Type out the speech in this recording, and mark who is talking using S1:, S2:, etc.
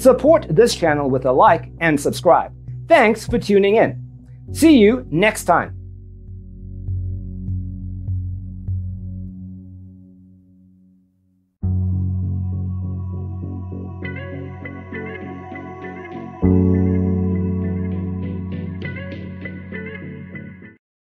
S1: Support this channel with a like and subscribe. Thanks for tuning in. See you next time.